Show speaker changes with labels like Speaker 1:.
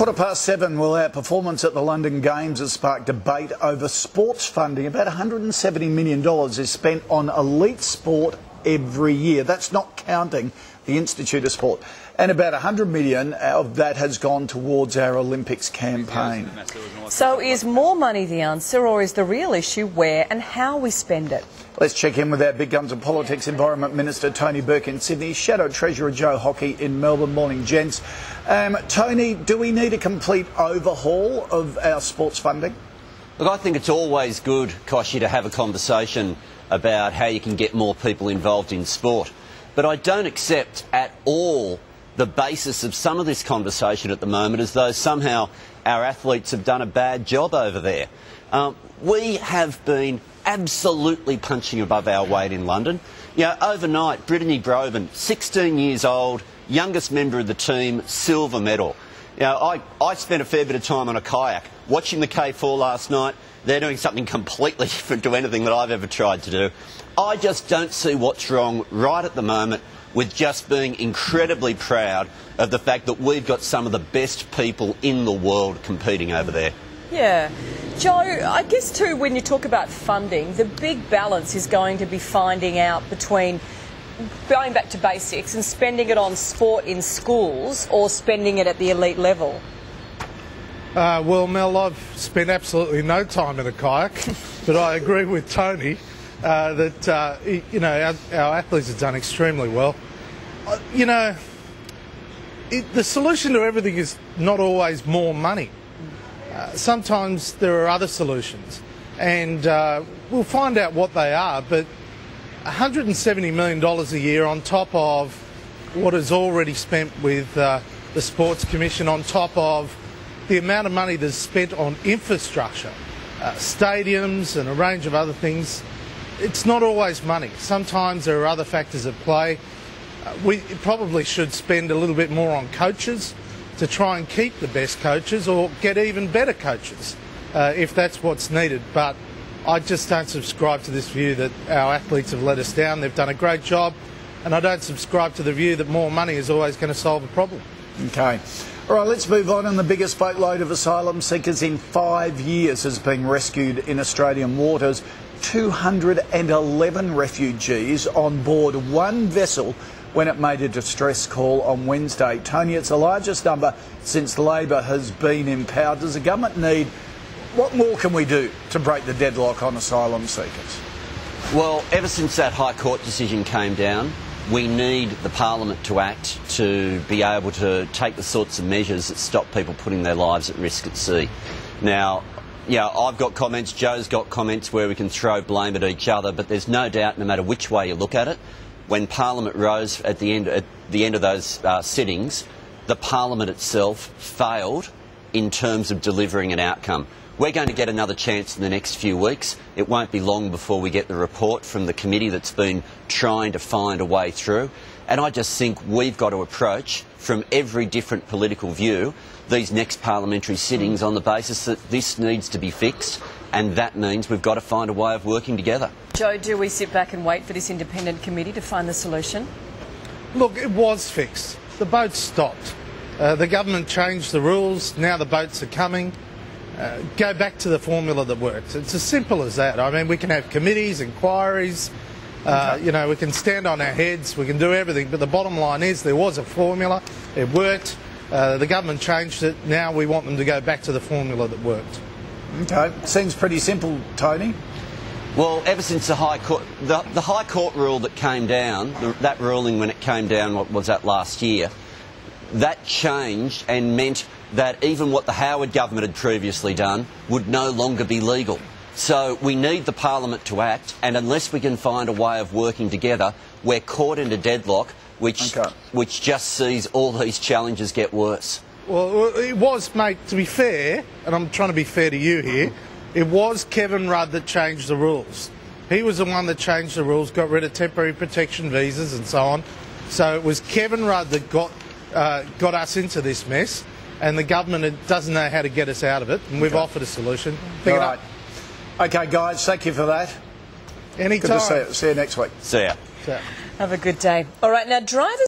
Speaker 1: Quarter past seven, well, our performance at the London Games has sparked debate over sports funding. About $170 million is spent on elite sport every year. That's not counting the Institute of Sport. And about 100 million of that has gone towards our Olympics campaign.
Speaker 2: So is more money the answer or is the real issue where and how we spend it?
Speaker 1: Let's check in with our big guns of politics, Environment Minister Tony Burke in Sydney, Shadow Treasurer Joe Hockey in Melbourne. Morning, gents. Um, Tony, do we need a complete overhaul of our sports funding?
Speaker 3: Look, I think it's always good, Kochie, to have a conversation about how you can get more people involved in sport. But I don't accept at all the basis of some of this conversation at the moment as though somehow our athletes have done a bad job over there. Um, we have been absolutely punching above our weight in London. You know, overnight, Brittany Broben, 16 years old, youngest member of the team, silver medal. You I, I spent a fair bit of time on a kayak. Watching the K4 last night, they're doing something completely different to anything that I've ever tried to do. I just don't see what's wrong right at the moment with just being incredibly proud of the fact that we've got some of the best people in the world competing over there.
Speaker 2: Yeah. Joe, I guess too, when you talk about funding, the big balance is going to be finding out between going back to basics and spending it on sport in schools or spending it at the elite level.
Speaker 4: Uh, well, Mel, I've spent absolutely no time in a kayak, but I agree with Tony uh, that uh, you know our, our, athletes have done extremely well. Uh, you know, it, the solution to everything is not always more money. Uh, sometimes there are other solutions, and uh, we'll find out what they are. But 170 million dollars a year on top of what is already spent with the Sports Commission, on top of the amount of money that's spent on infrastructure, uh, stadiums, and a range of other things, it's not always money. Sometimes there are other factors at play. Uh, we probably should spend a little bit more on coaches to try and keep the best coaches or get even better coaches uh, if that's what's needed. But I just don't subscribe to this view that our athletes have let us down. They've done a great job, and I don't subscribe to the view that more money is always going to solve a problem.
Speaker 1: Okay. All right, let's move on. And the biggest boatload of asylum seekers in five years has been rescued in Australian waters. 211 refugees on board one vessel when it made a distress call on Wednesday. Tony, it's the largest number since Labor has been in power. Does the government need, what more can we do to break the deadlock on asylum seekers?
Speaker 3: Well, ever since that High Court decision came down, we need the Parliament to act to be able to take the sorts of measures that stop people putting their lives at risk at sea. Now, yeah, I've got comments, Joe's got comments where we can throw blame at each other, but there's no doubt, no matter which way you look at it, when Parliament rose at the end, at the end of those uh, sittings, the Parliament itself failed in terms of delivering an outcome. We're going to get another chance in the next few weeks. It won't be long before we get the report from the committee that's been trying to find a way through. And I just think we've got to approach from every different political view these next parliamentary sittings on the basis that this needs to be fixed and that means we've got to find a way of working together.
Speaker 2: Joe, do we sit back and wait for this independent committee to find the solution?
Speaker 4: Look, it was fixed. The boat stopped. Uh, the government changed the rules. Now the boats are coming. Uh, go back to the formula that works. It's as simple as that. I mean, we can have committees, inquiries, uh, you know, we can stand on our heads, we can do everything, but the bottom line is there was a formula, it worked, uh, the government changed it, now we want them to go back to the formula that worked.
Speaker 1: Okay, seems pretty simple, Tony.
Speaker 3: Well, ever since the High Court, the, the High Court rule that came down, the, that ruling when it came down, what was that last year, that changed and meant that even what the Howard government had previously done would no longer be legal. So we need the Parliament to act, and unless we can find a way of working together, we're caught in a deadlock which, okay. which just sees all these challenges get worse.
Speaker 4: Well, it was, mate, to be fair, and I'm trying to be fair to you here, it was Kevin Rudd that changed the rules. He was the one that changed the rules, got rid of temporary protection visas and so on. So it was Kevin Rudd that got, uh, got us into this mess and the government doesn't know how to get us out of it, and we've okay. offered a solution.
Speaker 1: Pick All right. Okay, guys, thank you for that.
Speaker 4: Anytime.
Speaker 1: Good to see you. See you next week.
Speaker 3: See ya.
Speaker 2: See ya. Have a good day. All right, now drivers.